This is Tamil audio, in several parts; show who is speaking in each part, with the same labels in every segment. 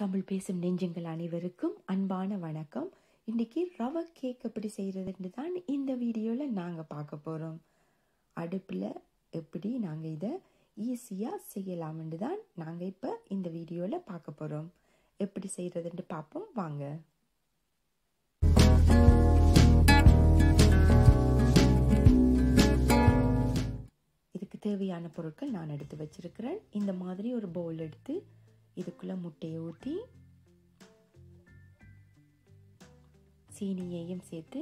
Speaker 1: தமிழ் பேசும் நெஞ்சங்கள் அனைவருக்கும் அன்பான வணக்கம். இன்னைக்கு ரவை கேக் எப்படி செய்கிறதுன்னு தான் இந்த வீடியோவில் நாங்கள் பார்க்க போகிறோம் அடுப்பில் எப்படி நாங்கள் இதை ஈஸியாக செய்யலாம்னு தான் நாங்கள் இப்போ இந்த வீடியோவில் பார்க்க போகிறோம் எப்படி செய்கிறதுன்ட்டு பார்ப்போம். வாங்க. இதுக்கு தேவையான பொருட்கள் நான் எடுத்து வச்சிருக்கிறேன். இந்த மாதிரி ஒரு பவுல் எடுத்து இதுக்குள்ளே முட்டையை ஊற்றி சீனியையும் சேர்த்து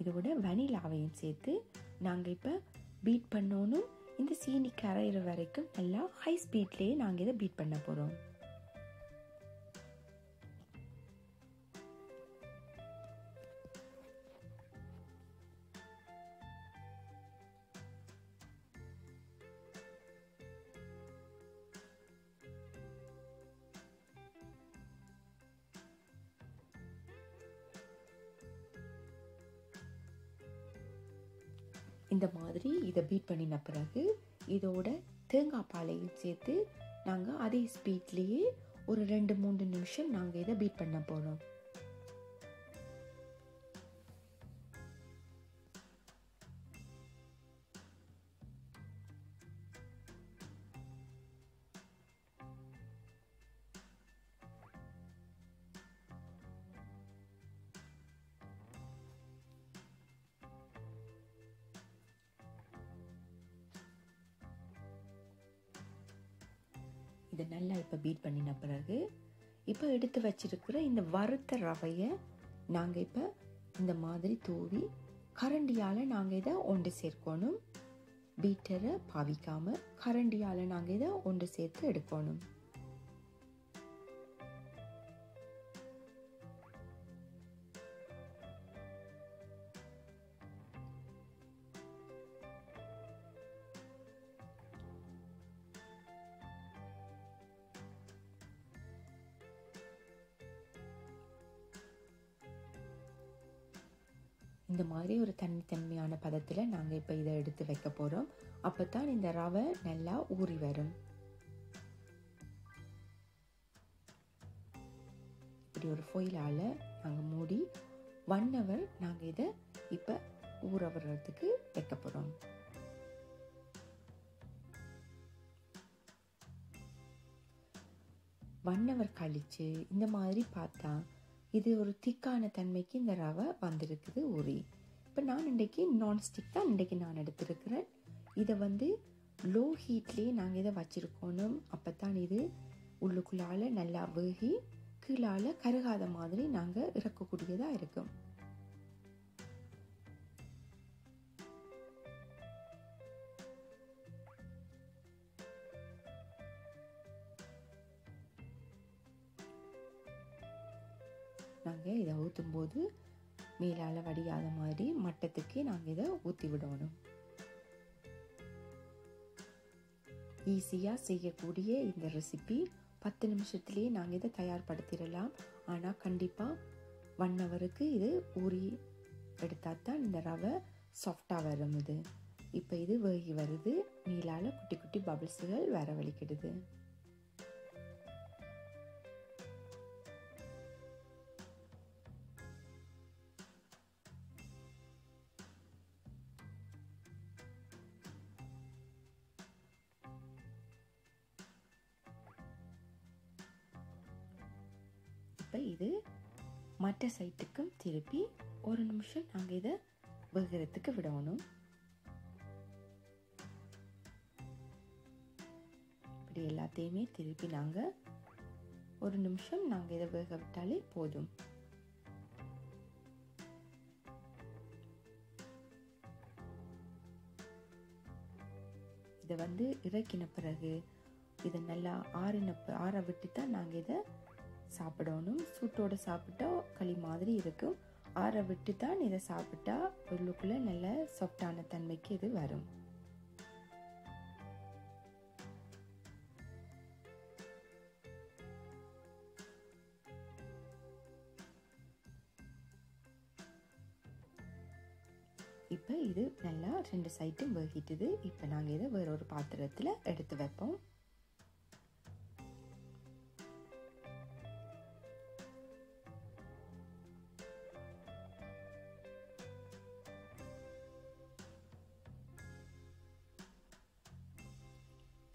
Speaker 1: இதோட வனிலாவையும் சேர்த்து நாங்கள் இப்போ பீட் பண்ணோனும் இந்த சீனி கரையிற வரைக்கும் நல்லா ஹை ஸ்பீட்லேயே நாங்கள் இதை பீட் பண்ண போகிறோம் இந்த மாதிரி இதை பீட் பண்ணின பிறகு இதோட தேங்காய் பாலையும் சேர்த்து நாங்கள் அதே ஸ்பீட்லேயே ஒரு ரெண்டு மூணு நிமிஷம் நாங்கள் இதை பீட் பண்ண போகிறோம் இதை நல்லா இப்போ பீட் பண்ணின பிறகு இப்போ எடுத்து வச்சிருக்கிற இந்த வறுத்த ரவையை நாங்கள் இப்போ இந்த மாதிரி தூவி கரண்டியால் நாங்கள் இதை ஒன்று சேர்க்கணும். பீட்டரை பாவிக்காமல் கரண்டியால் நாங்கள் இதை ஒன்று சேர்த்து எடுக்கணும். இந்த மாதிரி ஒரு தனித்தன்மையான பதத்தில் நாங்கள் இப்போ இதை எடுத்து வைக்க போகிறோம் அப்போ தான் இந்த ரவை நல்லா ஊறி வரும். இப்படி ஒரு ஃபொயிலால் நாங்கள் மூடி ஒன் ஹவர் நாங்கள் இதை இப்போ ஊற வர்றதுக்கு வைக்க போகிறோம் ஒன் ஹவர் கழித்து இந்த மாதிரி பார்த்தா இது ஒரு திக்கான தன்மைக்கு இந்த ரவை வந்திருக்குது உரி இப்போ நான் இன்றைக்கி நான்ஸ்டிக் தான் இன்றைக்கி நான் எடுத்திருக்கிறேன். இதை வந்து லோ ஹீட்லேயே நாங்கள் இதை வச்சுருக்கணும். அப்போ தான் இது உள்ளுக்குள்ளால் நல்லா வேகி கீழால் கருகாத மாதிரி நாங்கள் இறக்கக்கூடியதாக இருக்கும். நாங்கள் இதை ஊற்றும்போது மேலால் வடியாத மாதிரி மட்டத்துக்கு நாங்கள் இதை ஊற்றி விடணும். ஈஸியாக செய்யக்கூடிய இந்த ரெசிபி பத்து நிமிஷத்துலேயே நாங்கள் இதை தயார்படுத்திடலாம். ஆனால் கண்டிப்பாக ஒன் ஹவருக்கு இது ஊறி எடுத்தால் தான் இந்த ரவை சாஃப்டாக வரும் இது. இப்போ இது வேகி வருது. மேலால் குட்டி குட்டி பபிள்ஸுகள் வர வலிக்கிடுது இது மற்ற சைட்டுக்கும் திருப்பி ஒரு நிமிஷம் நாங்கள் இதை வேகிறதுக்கு விடணும். இப்படி எல்லாத்தையுமே திருப்பி நாங்கள் ஒரு நிமிஷம் நாங்கள் இதை வேக விட்டாலே போதும். இதை வந்து இறக்கின பிறகு இதை நல்லா ஆறின ஆற விட்டு தான் நாங்கள் இதை சாப்பிடணும். சூட்டோடு சாப்பிட்டா களி மாதிரி இருக்கும். ஆற விட்டு தான் இதை சாப்பிட்டா உள்ளுக்குள்ளே நல்ல சாஃப்டான தன்மைக்கு இது வரும். இப்போ இது நல்லா ரெண்டு சைட்டும் வேகிட்டுது. இப்போ நாங்கள் இதை வேற ஒரு பாத்திரத்தில் எடுத்து வைப்போம்.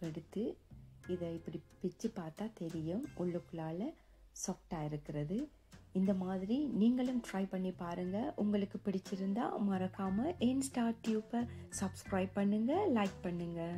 Speaker 1: எடுத்து இதை இப்படி பிச்சு பார்த்தா தெரியும். உள்ளுக்குள்ளால சாஃப்டாக இருக்கிறது. இந்த மாதிரி நீங்களும் ட்ரை பண்ணி பாருங்கள் உங்களுக்கு பிடிச்சிருந்தா மறக்காமல் இன்ஸ்டா டியூப்பை சப்ஸ்கிரைப் பண்ணுங்கள் லைக் பண்ணுங்கள்